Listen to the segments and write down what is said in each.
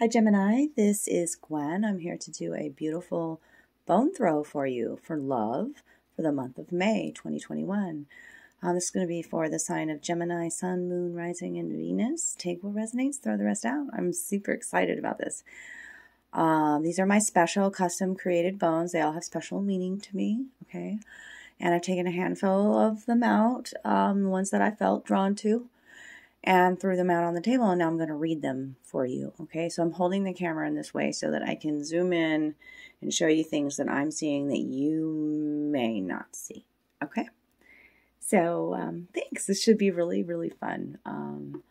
Hi, Gemini. This is Gwyn. I'm here to do a beautiful bone throw for you for love for the month of May 2021. Um, this is going to be for the sign of Gemini, Sun, Moon, Rising, and Venus. Take what resonates, throw the rest out. I'm super excited about this. Um, these are my special custom created bones. They all have special meaning to me, okay? And I've taken a handful of them out, um, the ones that I felt drawn to and threw them out on the table and now I'm going to read them for you. Okay, so I'm holding the camera in this way so that I can zoom in and show you things that I'm seeing that you may not see. Okay, so um, thanks. This should be really, really fun. Um,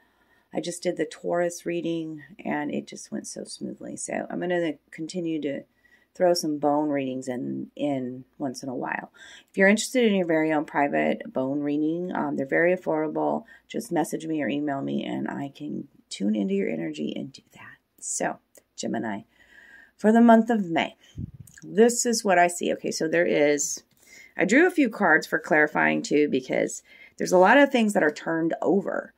I just did the Taurus reading and it just went so smoothly. So I'm going to continue to throw some bone readings in in once in a while. If you're interested in your very own private bone reading, um, they're very affordable. Just message me or email me, and I can tune into your energy and do that. So, Gemini, for the month of May, this is what I see. Okay, so there is. I drew a few cards for clarifying too because there's a lot of things that are turned over.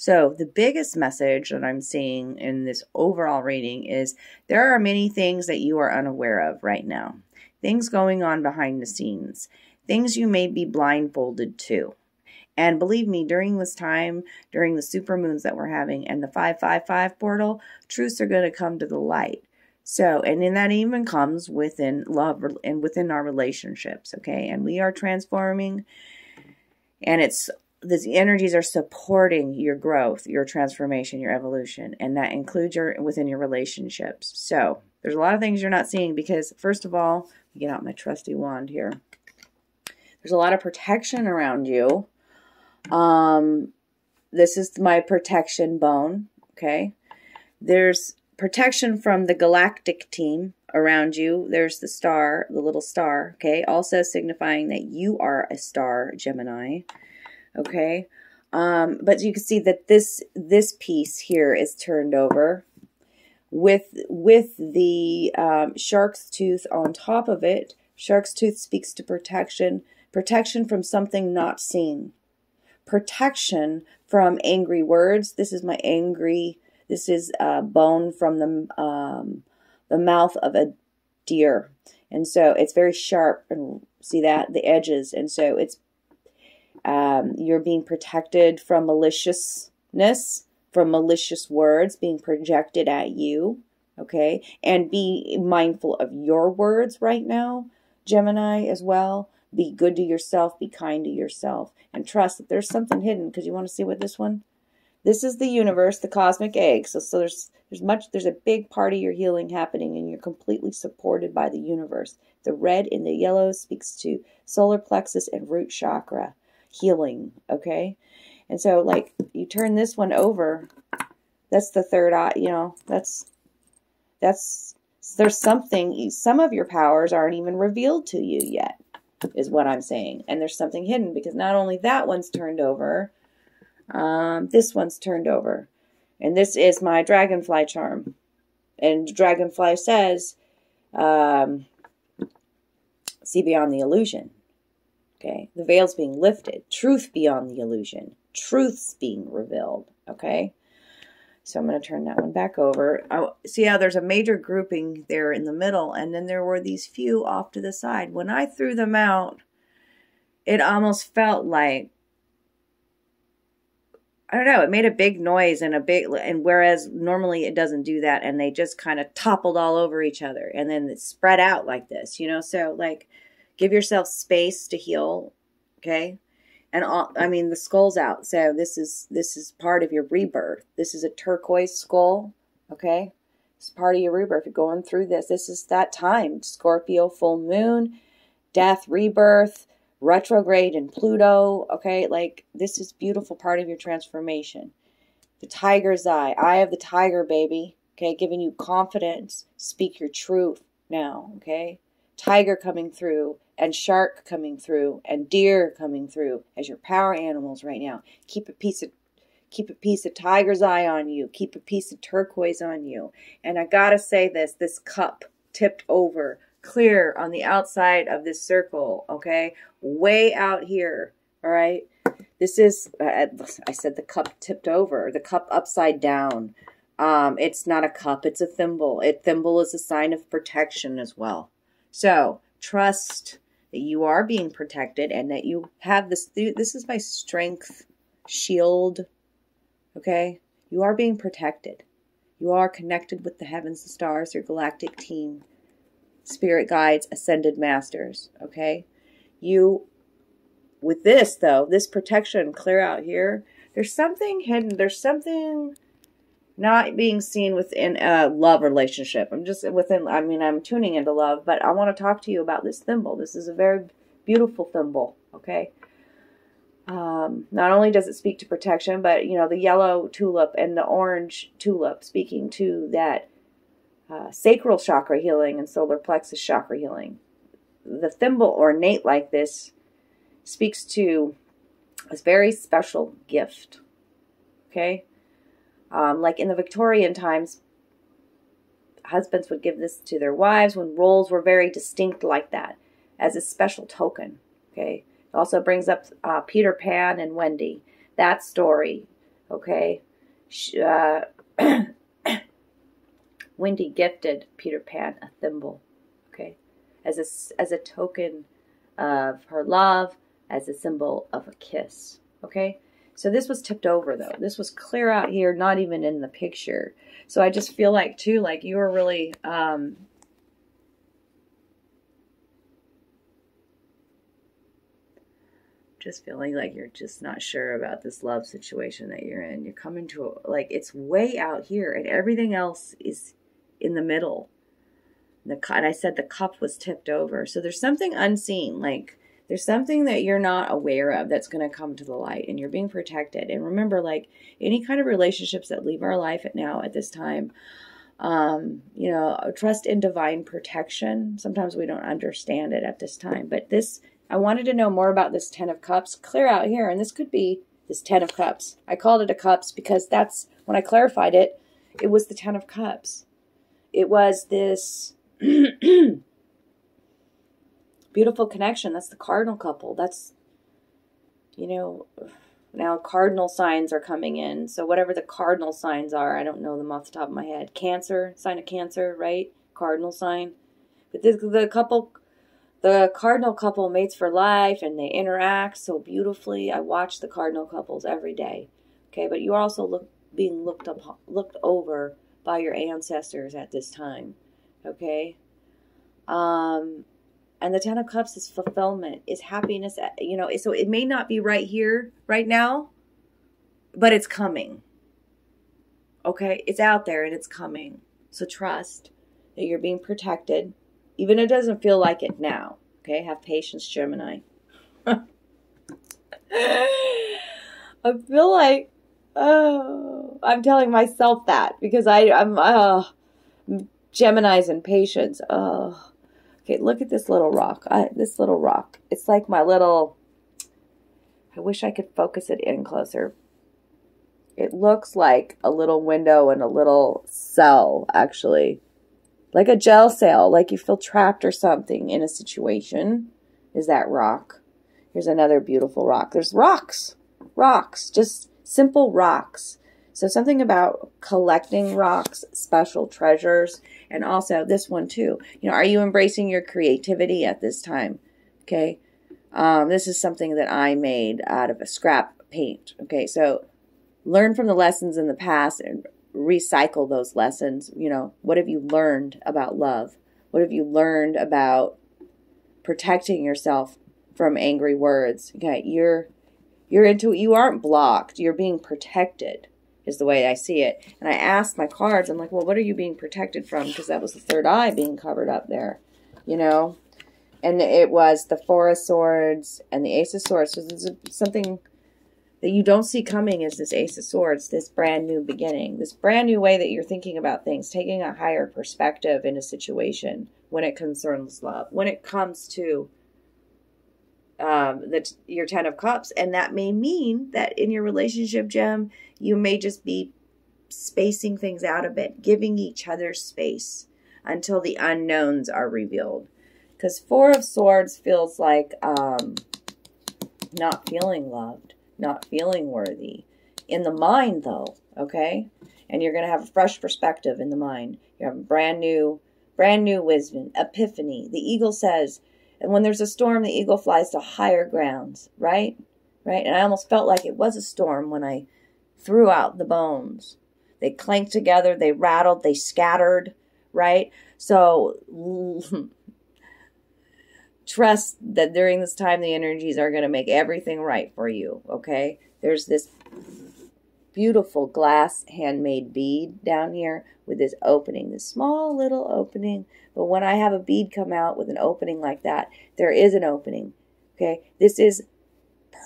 So, the biggest message that I'm seeing in this overall reading is there are many things that you are unaware of right now, things going on behind the scenes, things you may be blindfolded to. And believe me, during this time, during the super moons that we're having and the 555 portal, truths are going to come to the light. So, and then that even comes within love and within our relationships, okay? And we are transforming, and it's these energies are supporting your growth, your transformation, your evolution, and that includes your within your relationships. So there's a lot of things you're not seeing because first of all, get out my trusty wand here. There's a lot of protection around you. Um, this is my protection bone. Okay, there's protection from the galactic team around you. There's the star, the little star. Okay, also signifying that you are a star, Gemini okay? Um, but you can see that this this piece here is turned over with with the um, shark's tooth on top of it. Shark's tooth speaks to protection protection from something not seen. Protection from angry words. This is my angry this is a bone from the um, the mouth of a deer. And so it's very sharp and see that? The edges. And so it's um, you're being protected from maliciousness, from malicious words being projected at you. Okay. And be mindful of your words right now, Gemini, as well. Be good to yourself, be kind to yourself, and trust that there's something hidden because you want to see what this one. This is the universe, the cosmic egg. So, so there's there's much there's a big part of your healing happening, and you're completely supported by the universe. The red and the yellow speaks to solar plexus and root chakra healing, okay? And so, like, you turn this one over, that's the third eye, you know, that's, that's, there's something, some of your powers aren't even revealed to you yet, is what I'm saying. And there's something hidden because not only that one's turned over, um, this one's turned over. And this is my dragonfly charm. And dragonfly says, um, see beyond the illusion. Okay, the veil's being lifted, truth beyond the illusion, truth's being revealed. Okay, so I'm going to turn that one back over. Oh, see how there's a major grouping there in the middle, and then there were these few off to the side. When I threw them out, it almost felt like I don't know, it made a big noise and a big, and whereas normally it doesn't do that, and they just kind of toppled all over each other, and then it spread out like this, you know. So like Give yourself space to heal, okay? And all, I mean the skull's out, so this is this is part of your rebirth. This is a turquoise skull, okay? It's part of your rebirth. You're going through this. This is that time. Scorpio full moon, death, rebirth, retrograde and Pluto, okay? Like this is beautiful part of your transformation. The tiger's eye, eye of the tiger, baby. Okay, giving you confidence. Speak your truth now, okay? Tiger coming through and shark coming through and deer coming through as your power animals right now. Keep a piece of keep a piece of tiger's eye on you. Keep a piece of turquoise on you. And I gotta say this, this cup tipped over, clear on the outside of this circle, okay? Way out here, all right? This is, uh, I said the cup tipped over, the cup upside down. Um, it's not a cup, it's a thimble. A thimble is a sign of protection as well. So trust that you are being protected and that you have this. This is my strength shield. Okay? You are being protected. You are connected with the heavens, the stars, your galactic team, spirit guides, ascended masters. Okay? You, with this though, this protection clear out here, there's something hidden. There's something not being seen within a love relationship. I'm just within, I mean, I'm tuning into love, but I want to talk to you about this thimble. This is a very beautiful thimble, okay? Um, not only does it speak to protection, but, you know, the yellow tulip and the orange tulip speaking to that uh, sacral chakra healing and solar plexus chakra healing. The thimble ornate like this speaks to a very special gift, okay? Um, like in the Victorian times, husbands would give this to their wives when roles were very distinct like that as a special token. Okay. It also brings up uh, Peter Pan and Wendy. That story. Okay. Uh, Wendy gifted Peter Pan a thimble. Okay. As a, as a token of her love, as a symbol of a kiss. Okay. So this was tipped over though. This was clear out here, not even in the picture. So I just feel like too, like you were really, um, just feeling like you're just not sure about this love situation that you're in. You're coming to a, like it's way out here, and everything else is in the middle. The and I said the cup was tipped over, so there's something unseen. Like there's something that you're not aware of that's going to come to the light and you're being protected. And remember, like any kind of relationships that leave our life at now at this time, um, you know, trust in divine protection. Sometimes we don't understand it at this time, but this, I wanted to know more about this 10 of cups clear out here. And this could be this 10 of cups. I called it a cups because that's when I clarified it, it was the 10 of cups. It was this beautiful connection. That's the cardinal couple. That's, you know, now cardinal signs are coming in. So whatever the cardinal signs are, I don't know them off the top of my head. Cancer, sign of Cancer, right? Cardinal sign. But this, the couple, the cardinal couple mates for life and they interact so beautifully. I watch the cardinal couples every day. Okay, but you're also look, being looked up, looked over by your ancestors at this time. Okay. Um, and the ten of cups is fulfillment is happiness you know so it may not be right here right now but it's coming. Okay? It's out there and it's coming. So trust that you're being protected. Even if it doesn't feel like it now. Okay? Have patience gemini. I feel like oh i'm telling myself that because i i'm uh gemini's and patience. Oh Okay, look at this little rock. I, this little rock. It's like my little... I wish I could focus it in closer. It looks like a little window and a little cell, actually. Like a jail cell, like you feel trapped or something in a situation, is that rock. Here's another beautiful rock. There's rocks. Rocks. Just simple rocks. So something about collecting rocks, special treasures, and also this one too. You know, are you embracing your creativity at this time? Okay. Um, this is something that I made out of a scrap paint. Okay. So learn from the lessons in the past and recycle those lessons. You know, what have you learned about love? What have you learned about protecting yourself from angry words? Okay. You're, you're into, you aren't blocked. You're being protected is the way I see it. And I asked my cards, I'm like, well, what are you being protected from? Because that was the third eye being covered up there, you know? And it was the Four of Swords and the Ace of Swords. So this is something that you don't see coming is this Ace of Swords, this brand new beginning, this brand new way that you're thinking about things, taking a higher perspective in a situation when it concerns love, when it comes to um, the, your Ten of Cups. And that may mean that in your relationship, Gem, you may just be spacing things out a bit, giving each other space until the unknowns are revealed. Because Four of Swords feels like um, not feeling loved, not feeling worthy. In the mind, though, okay? and you're going to have a fresh perspective in the mind. You have a brand new, brand new wisdom, epiphany. The eagle says, and when there's a storm, the eagle flies to higher grounds, right? Right? And I almost felt like it was a storm when I threw out the bones. They clanked together, they rattled, they scattered, right? So trust that during this time the energies are going to make everything right for you, okay? There's this beautiful glass handmade bead down here with this opening, this small little opening. But when I have a bead come out with an opening like that, there is an opening. Okay, this is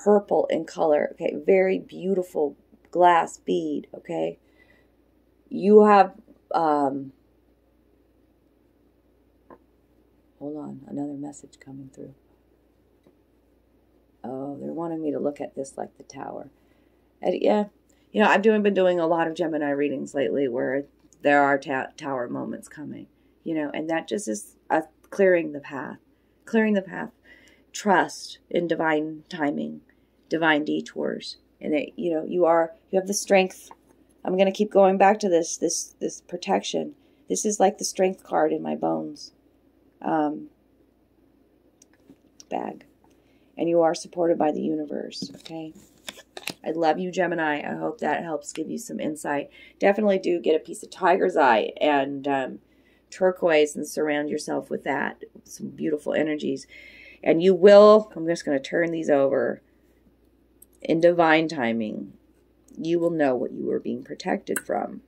purple in color. Okay, very beautiful glass bead. Okay, you have, um, hold on, another message coming through. Oh, they're wanting me to look at this like the tower. And yeah, you know, I've doing been doing a lot of Gemini readings lately where there are ta- tower moments coming, you know, and that just is a clearing the path, clearing the path, trust in divine timing, divine detours, and that you know you are you have the strength. I'm going to keep going back to this this this protection. This is like the strength card in my bones um, bag, and you are supported by the universe. Okay. I love you, Gemini. I hope that helps give you some insight. Definitely do get a piece of tiger's eye and um, turquoise and surround yourself with that. Some beautiful energies. And you will, I'm just going to turn these over. In divine timing, you will know what you are being protected from.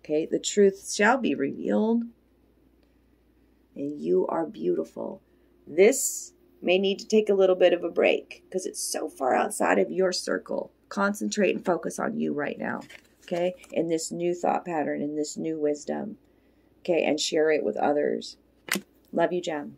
Okay, the truth shall be revealed. And you are beautiful. This may need to take a little bit of a break because it's so far outside of your circle. Concentrate and focus on you right now, okay? In this new thought pattern, in this new wisdom, okay? And share it with others. Love you, Gem.